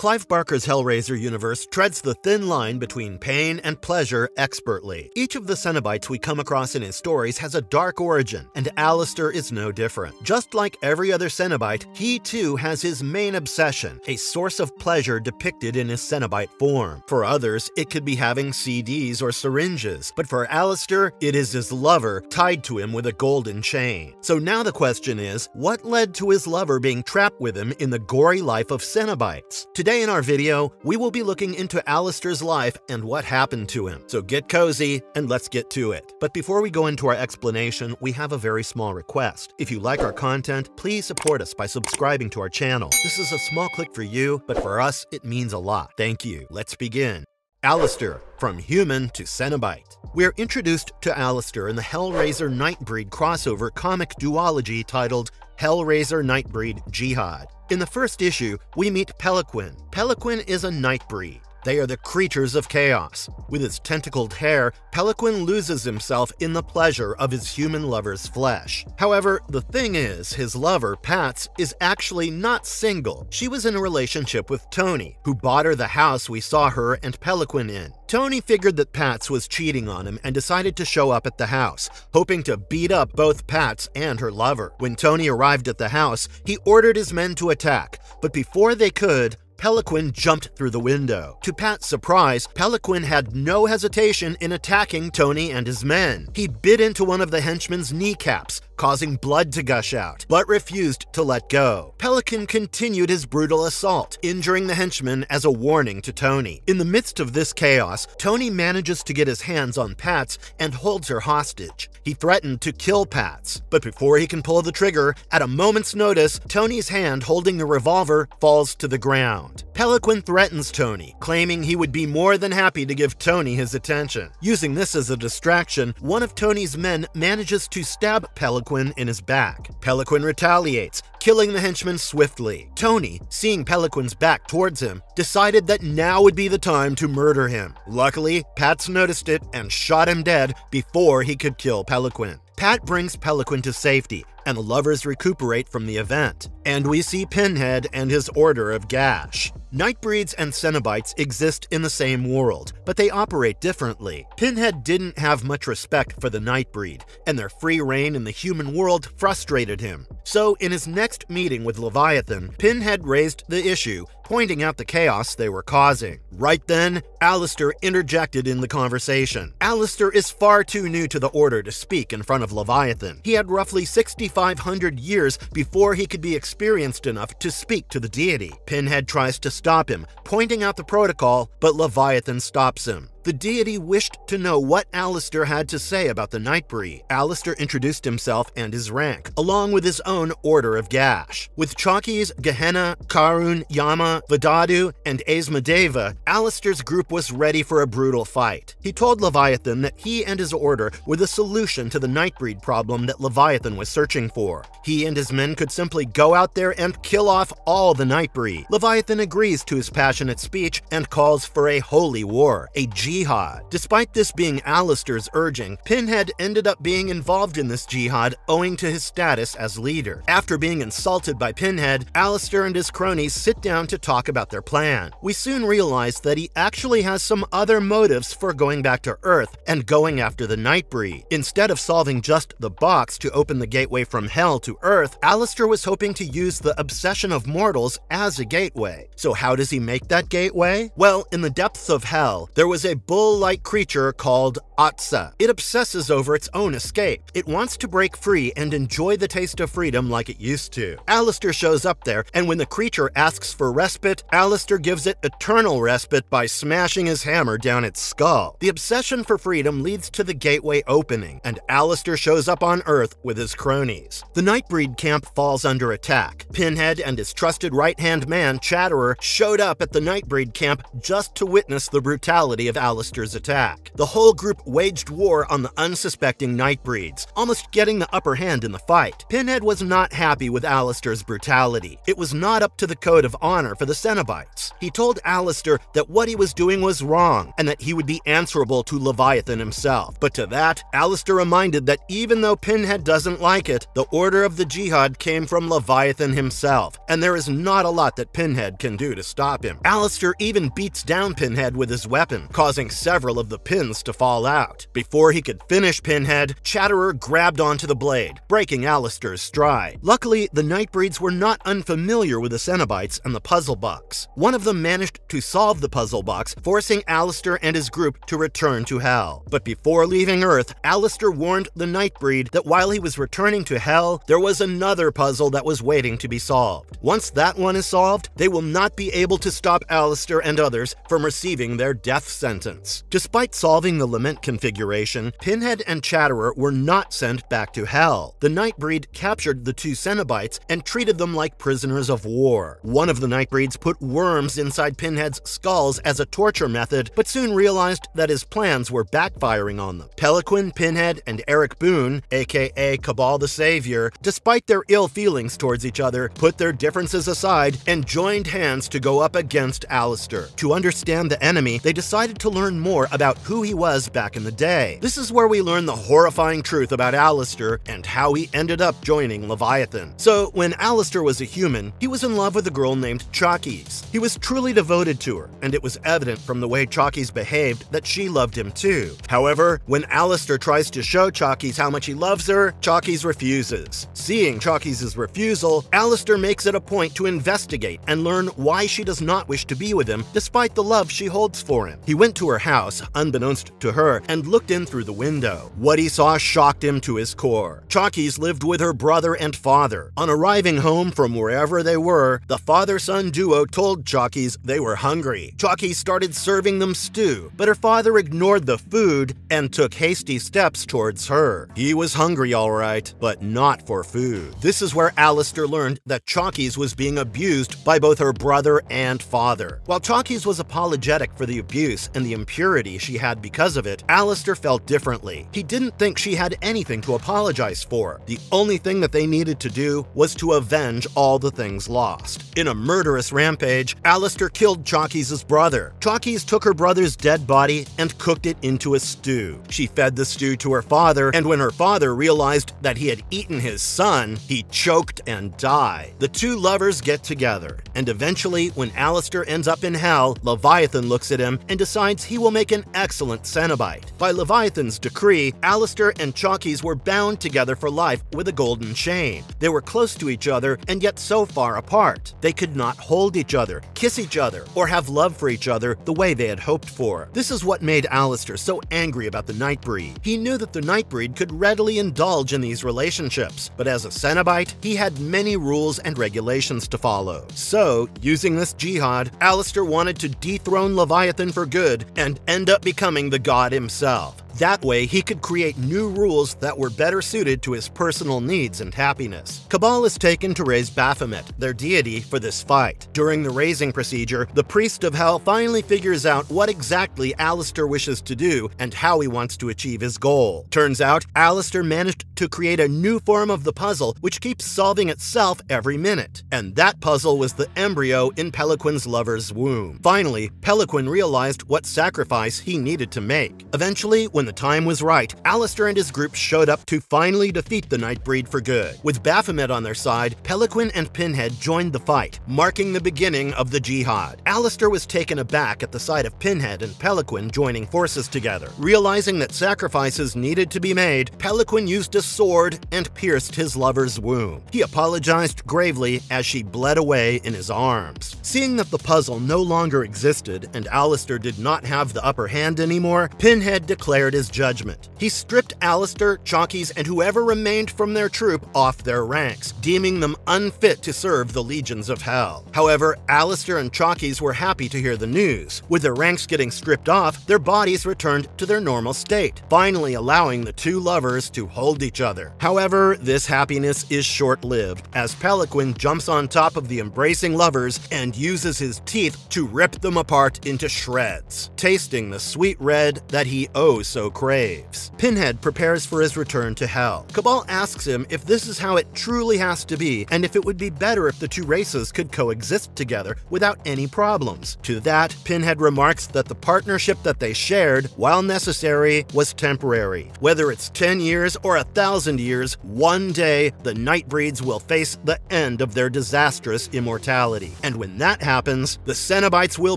Clive Barker's Hellraiser universe treads the thin line between pain and pleasure expertly. Each of the Cenobites we come across in his stories has a dark origin, and Alastor is no different. Just like every other Cenobite, he too has his main obsession, a source of pleasure depicted in his Cenobite form. For others, it could be having CDs or syringes, but for Alastor, it is his lover tied to him with a golden chain. So now the question is, what led to his lover being trapped with him in the gory life of Cenobites? Today in our video, we will be looking into Alastor's life and what happened to him. So get cozy and let's get to it. But before we go into our explanation, we have a very small request. If you like our content, please support us by subscribing to our channel. This is a small click for you, but for us, it means a lot. Thank you. Let's begin. Alastor, from human to Cenobite. We're introduced to Alastor in the Hellraiser Nightbreed crossover comic duology titled Hellraiser Nightbreed Jihad. In the first issue, we meet Peloquin. Peloquin is a Nightbreed. They are the creatures of chaos. With his tentacled hair, Peloquin loses himself in the pleasure of his human lover's flesh. However, the thing is, his lover, Pats, is actually not single. She was in a relationship with Tony, who bought her the house we saw her and Peloquin in. Tony figured that Pats was cheating on him and decided to show up at the house, hoping to beat up both Pats and her lover. When Tony arrived at the house, he ordered his men to attack, but before they could, Peloquin jumped through the window. To Pat's surprise, Peloquin had no hesitation in attacking Tony and his men. He bit into one of the henchmen's kneecaps, causing blood to gush out, but refused to let go. Peloquin continued his brutal assault, injuring the henchman as a warning to Tony. In the midst of this chaos, Tony manages to get his hands on Pats and holds her hostage. He threatened to kill Pats, but before he can pull the trigger, at a moment's notice, Tony's hand holding the revolver falls to the ground. Peloquin threatens Tony, claiming he would be more than happy to give Tony his attention. Using this as a distraction, one of Tony's men manages to stab Peloquin in his back. Peloquin retaliates, killing the henchman swiftly. Tony, seeing Peloquin's back towards him, decided that now would be the time to murder him. Luckily, Pats noticed it and shot him dead before he could kill Peloquin. Pat brings Peloquin to safety, and the lovers recuperate from the event. And we see Pinhead and his Order of Gash. Nightbreeds and Cenobites exist in the same world, but they operate differently. Pinhead didn't have much respect for the Nightbreed, and their free reign in the human world frustrated him. So, in his next meeting with Leviathan, Pinhead raised the issue, pointing out the chaos they were causing. Right then, Alastor interjected in the conversation. Alastor is far too new to the Order to speak in front of Leviathan. He had roughly 6,500 years before he could be experienced enough to speak to the deity. Pinhead tries to stop him, pointing out the protocol, but Leviathan stops him. The deity wished to know what Alastor had to say about the Nightbreed. Alastor introduced himself and his rank, along with his own Order of Gash. With Chokes, Gehenna, Karun, Yama, Vodadu, and Asmodeva, Alastor's group was ready for a brutal fight. He told Leviathan that he and his order were the solution to the Nightbreed problem that Leviathan was searching for. He and his men could simply go out there and kill off all the Nightbreed. Leviathan agrees to his passionate speech and calls for a holy war, a jihad. Despite this being Alastor's urging, Pinhead ended up being involved in this jihad owing to his status as leader. After being insulted by Pinhead, Alastor and his cronies sit down to talk about their plan. We soon realize that he actually has some other motives for going back to Earth and going after the Nightbreed. Instead of solving just the box to open the gateway from Hell to Earth, Alastor was hoping to use the obsession of mortals as a gateway. So how does he make that gateway? Well, in the depths of Hell, there was a bull-like creature called Otsa. It obsesses over its own escape. It wants to break free and enjoy the taste of freedom like it used to. Alastor shows up there, and when the creature asks for respite, Alastor gives it eternal respite by smashing his hammer down its skull. The obsession for freedom leads to the gateway opening, and Alastor shows up on Earth with his cronies. The Nightbreed camp falls under attack. Pinhead and his trusted right-hand man, Chatterer, showed up at the Nightbreed camp just to witness the brutality of Alastor Alastor's attack. The whole group waged war on the unsuspecting Nightbreeds, almost getting the upper hand in the fight. Pinhead was not happy with Alastor's brutality. It was not up to the code of honor for the Cenobites. He told Alastor that what he was doing was wrong and that he would be answerable to Leviathan himself. But to that, Alastor reminded that even though Pinhead doesn't like it, the order of the Jihad came from Leviathan himself, and there is not a lot that Pinhead can do to stop him. Alastor even beats down Pinhead with his weapon, causing several of the pins to fall out. Before he could finish Pinhead, Chatterer grabbed onto the blade, breaking Alastor's stride. Luckily, the Nightbreeds were not unfamiliar with the Cenobites and the puzzle box. One of them managed to solve the puzzle box, forcing Alastor and his group to return to Hell. But before leaving Earth, Alastor warned the Nightbreed that while he was returning to Hell, there was another puzzle that was waiting to be solved. Once that one is solved, they will not be able to stop Alastor and others from receiving their death sentence. Despite solving the Lament configuration, Pinhead and Chatterer were not sent back to Hell. The Nightbreed captured the two Cenobites and treated them like prisoners of war. One of the Nightbreeds put worms inside Pinhead's skulls as a torture method, but soon realized that his plans were backfiring on them. Peloquin, Pinhead, and Eric Boone, aka Cabal the Savior, despite their ill feelings towards each other, put their differences aside and joined hands to go up against Alastor. To understand the enemy, they decided to learn more about who he was back in the day. This is where we learn the horrifying truth about Alastor and how he ended up joining Leviathan. So, when Alastor was a human, he was in love with a girl named Chalkies. He was truly devoted to her, and it was evident from the way Chalkies behaved that she loved him too. However, when Alastor tries to show Chalkies how much he loves her, Chalkies refuses. Seeing Chalkies' refusal, Alastor makes it a point to investigate and learn why she does not wish to be with him despite the love she holds for him. He went to her house, unbeknownst to her, and looked in through the window. What he saw shocked him to his core. Chalkies lived with her brother and father. On arriving home from wherever they were, the father-son duo told Chalkies they were hungry. Chalkies started serving them stew, but her father ignored the food and took hasty steps towards her. He was hungry all right, but not for food. This is where Alastor learned that Chalkies was being abused by both her brother and father. While Chalkies was apologetic for the abuse and the impurity she had because of it, Alastor felt differently. He didn't think she had anything to apologize for. The only thing that they needed to do was to avenge all the things lost. In a murderous rampage, Alastor killed Chalkies' brother. Chalkies took her brother's dead body and cooked it into a stew. She fed the stew to her father, and when her father realized that he had eaten his son, he choked and died. The two lovers get together, and eventually, when Alastor ends up in hell, Leviathan looks at him and decides he will make an excellent Cenobite. By Leviathan's decree, Alastor and Chalkies were bound together for life with a golden chain. They were close to each other and yet so far apart. They could not hold each other, kiss each other, or have love for each other the way they had hoped for. This is what made Alastor so angry about the Nightbreed. He knew that the Nightbreed could readily indulge in these relationships, but as a Cenobite, he had many rules and regulations to follow. So, using this jihad, Alastor wanted to dethrone Leviathan for good and end up becoming the god himself. That way, he could create new rules that were better suited to his personal needs and happiness. Cabal is taken to raise Baphomet, their deity, for this fight. During the raising procedure, the priest of hell finally figures out what exactly Alastor wishes to do and how he wants to achieve his goal. Turns out, Alastor managed to create a new form of the puzzle which keeps solving itself every minute. And that puzzle was the embryo in Peloquin's lover's womb. Finally, Peloquin realized what sacrifice he needed to make. Eventually, when the time was right, Alastor and his group showed up to finally defeat the Nightbreed for good. With Baphomet on their side, Peloquin and Pinhead joined the fight, marking the beginning of the Jihad. Alastor was taken aback at the sight of Pinhead and Peloquin joining forces together. Realizing that sacrifices needed to be made, Peloquin used a sword and pierced his lover's womb. He apologized gravely as she bled away in his arms. Seeing that the puzzle no longer existed and Alastor did not have the upper hand anymore, Pinhead declared his judgment. He stripped Alastor, Chalkies, and whoever remained from their troop off their ranks, deeming them unfit to serve the legions of hell. However, Alastor and Chalkies were happy to hear the news. With their ranks getting stripped off, their bodies returned to their normal state, finally allowing the two lovers to hold each other. However, this happiness is short-lived, as Peloquin jumps on top of the embracing lovers and uses his teeth to rip them apart into shreds, tasting the sweet red that he oh so craves. Pinhead prepares for his return to Hell. Cabal asks him if this is how it truly has to be, and if it would be better if the two races could coexist together without any problems. To that, Pinhead remarks that the partnership that they shared, while necessary, was temporary. Whether it's 10 years or a thousand years, one day the Nightbreeds will face the end of their disastrous immortality. And when that happens, the Cenobites will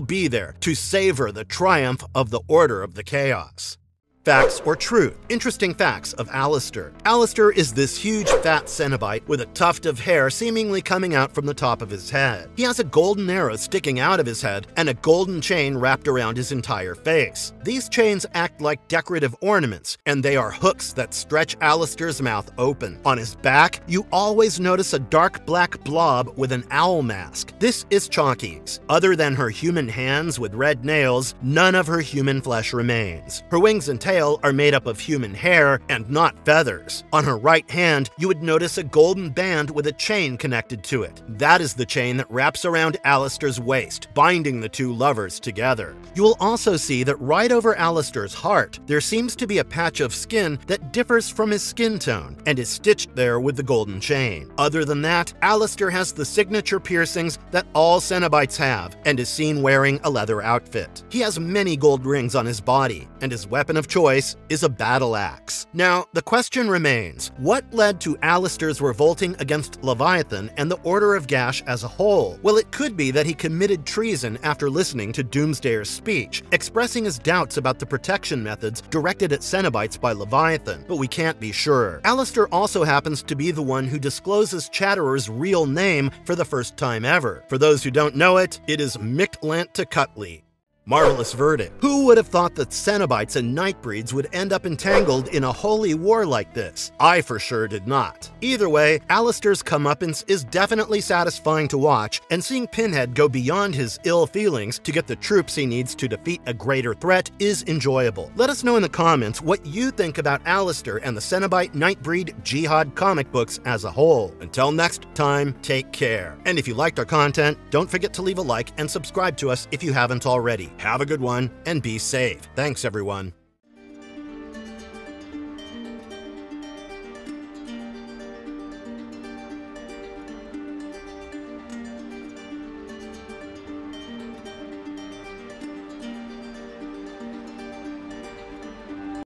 be there to savor the triumph of the Order of the Chaos. Facts or truth? Interesting facts of Alastor. Alastor is this huge fat Cenobite with a tuft of hair seemingly coming out from the top of his head. He has a golden arrow sticking out of his head and a golden chain wrapped around his entire face. These chains act like decorative ornaments, and they are hooks that stretch Alastor's mouth open. On his back, you always notice a dark black blob with an owl mask. This is Chalkies. Other than her human hands with red nails, none of her human flesh remains. Her wings and tail tail are made up of human hair and not feathers. On her right hand, you would notice a golden band with a chain connected to it. That is the chain that wraps around Alastor's waist, binding the two lovers together. You will also see that right over Alastor's heart, there seems to be a patch of skin that differs from his skin tone and is stitched there with the golden chain. Other than that, Alastor has the signature piercings that all Cenobites have and is seen wearing a leather outfit. He has many gold rings on his body, and his weapon of choice choice is a battle axe. Now, the question remains, what led to Alastor's revolting against Leviathan and the Order of Gash as a whole? Well, it could be that he committed treason after listening to Doomsdayer's speech, expressing his doubts about the protection methods directed at Cenobites by Leviathan, but we can't be sure. Alastor also happens to be the one who discloses Chatterer's real name for the first time ever. For those who don't know it, it is Mictlantecuhtli. Marvelous verdict. Who would have thought that Cenobites and Nightbreeds would end up entangled in a holy war like this? I for sure did not. Either way, Alastor's comeuppance is definitely satisfying to watch, and seeing Pinhead go beyond his ill feelings to get the troops he needs to defeat a greater threat is enjoyable. Let us know in the comments what you think about Alastor and the Cenobite Nightbreed Jihad comic books as a whole. Until next time, take care. And if you liked our content, don't forget to leave a like and subscribe to us if you haven't already. Have a good one and be safe. Thanks, everyone.